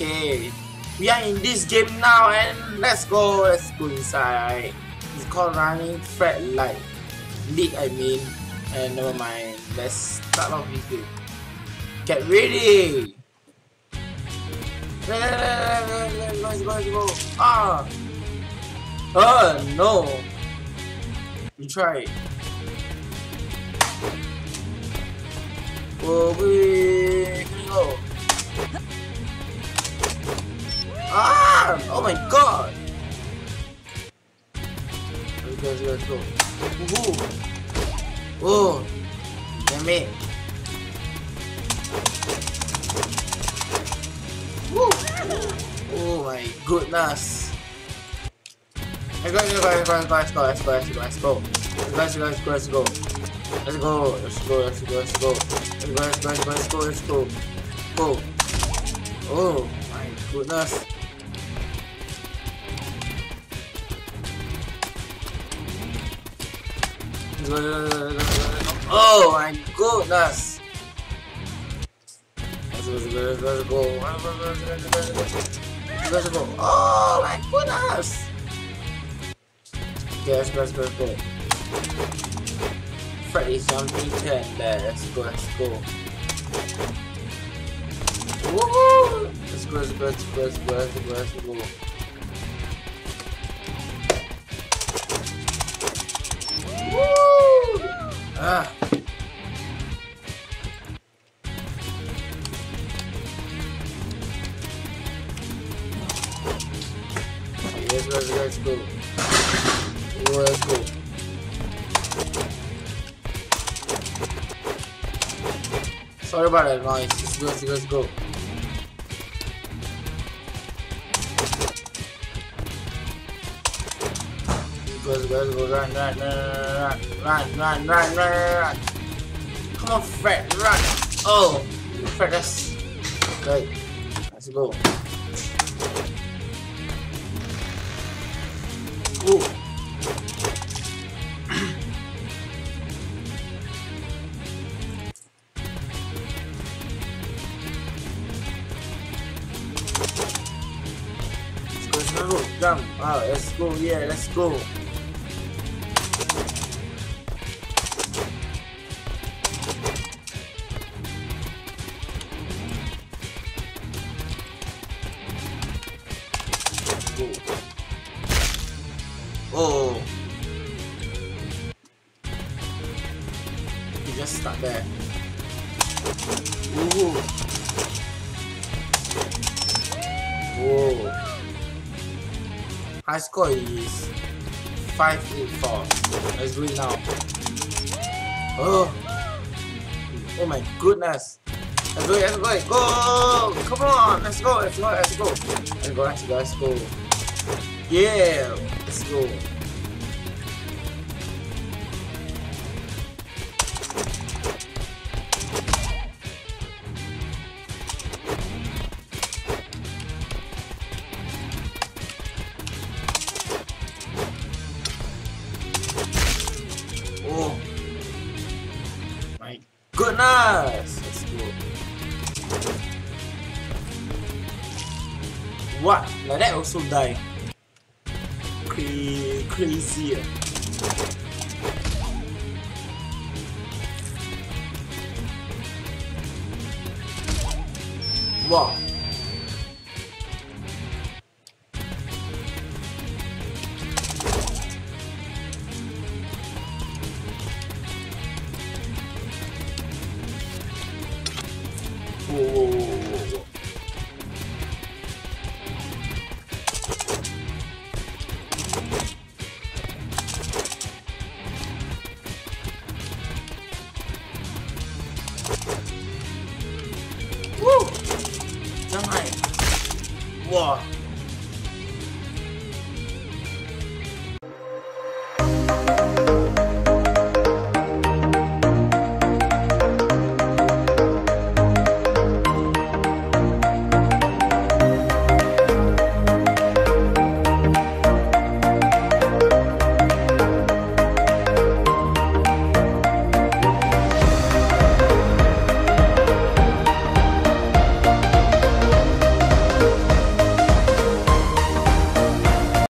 Okay, we are in this game now and let's go. Let's go inside. It's called Running Fred Lite League. I mean, and never mind. Let's start off game. Get ready. Let's go. Let's go. Ah. Oh no. You try. Oh, we go. Oh my god! Let's go, let's go, let's go. Woohoo! Oh! Damn it! Woo! Oh my goodness! Let's go, let's go, let's go, let's go, let's go, let's go, let's go, let's go, let's go, let's go, let's go, let's go, let's go, let's go, let's go, let's go, let's go, let's go, go. Oh my goodness. Oh my goodness! Let's go, let's go, let's go, let's go. Oh my goodness! Okay, let's go, let's go, let's go. Freddy something turn there. Let's go, let's go. Woohoo! Let's go, let's go, let's go, let's go, let's go, let's go. guys, guys, guys, go. Let's go. Sorry about that noise. Let's go, let's go, let's go. Let's go, let's go, run, run, run, run, run, run, run, Come on, Fred, run. Oh, Fred, that's good. Let's go. Go. Oh, let's go, yeah, let's. Go. Oh. He just stuck there. High score is 584. Let's do it now. Oh. Oh my goodness. Let's go, let's go, let's go! Come on! Let's go, let's go, let's go! Let's go, let's go, let's go. Yeah! Let's go. Goodness! Let's. What? Like that also die. Cra crazy. Wow. Whoa, whoa, whoa, whoa, whoa. Woo! Right. Wow.